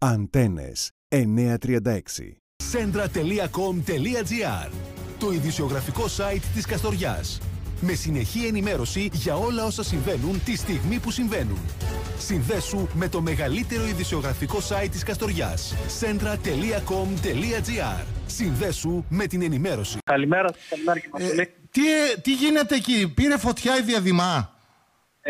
Αντένες 936. Centra.com.gr Το ειδησιογραφικό site της Καστοριάς. Με συνεχή ενημέρωση για όλα όσα συμβαίνουν τη στιγμή που συμβαίνουν. Συνδέσου με το μεγαλύτερο ειδησιογραφικό site της Καστοριάς. Centra.com.gr Συνδέσου με την ενημέρωση. Καλημέρα σας, καλημέρα και Ε, τι, τι γίνεται εκεί, πήρε φωτιά η διαδημά;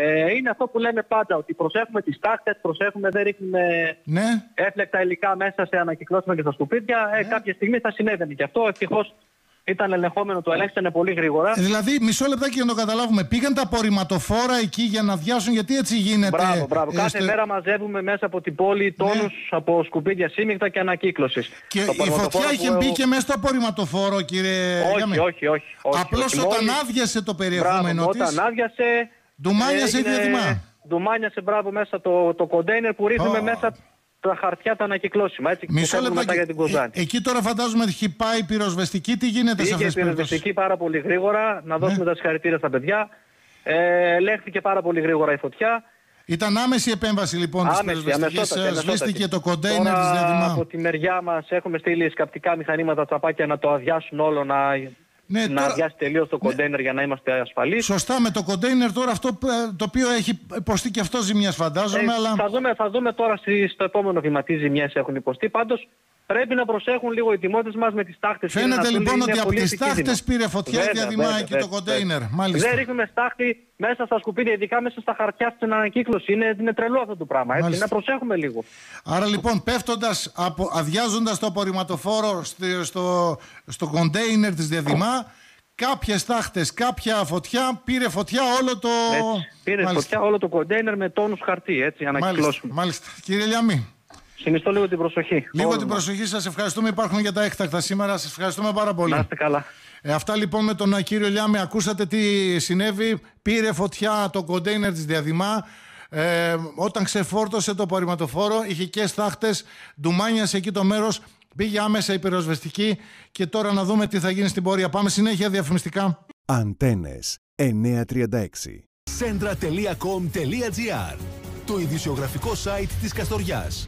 Ε, είναι αυτό που λέμε πάντα, ότι προσέχουμε τις τάχτες, προσέχουμε, δεν ρίχνουμε Ναι. έφλεκτα υλικά μέσα σε ανακυκλώσιμα και στα σκουπίδια. Ε, κάποια στιγμή θα συνέβαινε και αυτό. Ευτυχώς ήταν ελεγχόμενο, το ελέγξανε πολύ γρήγορα. Ε, Δηλαδή, μισό λεπτάκι για να το καταλάβουμε. Πήγαν τα απορριμματοφόρα εκεί για να αδειάσουν, γιατί έτσι γίνεται; Μπράβο, μπράβο. ε, Κάθε στο- μέρα μαζεύουμε μέσα από την πόλη τόνους από σκουπίδια σύμμυκτα και ανακύκλωσης. Και Το η απορριμματοφόρο φωτιά είχε που- μπει και μέσα στο απορριμματοφόρο, κύριε Όχι, Γιάμι. όχι, όχι. όχι, Απλώς όχι. όταν Μόλις- άδειασε το Μπράβο, περιεχόμενο τη. όταν άδειασε. Ντουμάνιασε η έγινε- διαδημά. Ντουμάνιασε, μπράβο, μέσα το, το κοντέινερ που ρίχνουμε Ω. μέσα τα χαρτιά τα ανακυκλώσιμα. Έτσι, που Μισό φεύγουν μετά λεπτάκι. για την Κοζάνη. Ε, εκεί τώρα φαντάζομαι ότι έχει πάει πυροσβεστική. Τι γίνεται σε Πήγε αυτές η τις περιπτώσεις; πυροσβεστική πάρα πολύ γρήγορα. Να δώσουμε Ναι. τα συγχαρητήρια στα παιδιά. Ε, ελέγχθηκε πάρα πολύ γρήγορα η φωτιά. Ήταν άμεση επέμβαση λοιπόν της Άμεση, πυροσβεστικής. αμεσότατη, αμεσότατη. Σβήστηκε το κοντέινερ της Τώρα, διαδημά. Από τη μεριά μας έχουμε στείλει σκαπτικά μηχανήματα τσαπάκια να το αδειάσουν όλο, να, Ναι, να τώρα- αδειάσει τελείως το κοντέινερ για να είμαστε ασφαλείς. Σωστά, με το κοντέινερ τώρα αυτό ε, το οποίο έχει υποστεί και αυτό ζημιά, φαντάζομαι, αλλά. Ε, θα, δούμε, θα δούμε τώρα στη- στο επόμενο βήμα τι ζημιές έχουν υποστεί. Πάντως πρέπει να προσέχουν λίγο οι τιμώτε μας με τις τάχτε. Φαίνεται λοιπόν ότι από τις τάχτε πήρε φωτιά η διαδημά εκεί το κοντέινερ. Μάλιστα. Δεν ρίχνουμε στάχτη μέσα στα σκουπίδια, ειδικά μέσα στα χαρτιά στην ανακύκλωση. Είναι, είναι τρελό αυτό το πράγμα. Έτσι. Μάλιστα. Να προσέχουμε λίγο. Άρα λοιπόν πέφτοντας, αδειάζοντας το απορριμματοφόρο στο, στο, στο κοντέινερ της διαδημά, κάποιες τάχτε, κάποια φωτιά, πήρε φωτιά όλο το. Έτσι. Πήρε Μάλιστα. φωτιά όλο το κοντέινερ με τόνους χαρτί. Έτσι, Μάλιστα, ανακυκλώσουμε. μάλιστα. Κύριε Λιαμή, Συνιστώ λίγο την προσοχή. λίγο Όλων την μας. προσοχή σας. Ευχαριστούμε. Υπάρχουν για τα έκτακτα σήμερα. Σας ευχαριστούμε πάρα πολύ. Να είστε καλά. Ε, αυτά λοιπόν με τον κύριο Λιάμι, ακούσατε τι συνέβη. Πήρε φωτιά το κοντέινερ της Διαδημά. Ε, όταν ξεφόρτωσε το απορριμματοφόρο, είχε και στάχτες, ντουμάνιασε εκεί το μέρος, πήγε άμεσα η πυροσβεστική και τώρα να δούμε τι θα γίνει στην πορεία. Πάμε συνέχεια διαφημιστικά. Αντένες 936. Centra.com.gr Το ειδησιογραφικό site της Καστοριάς.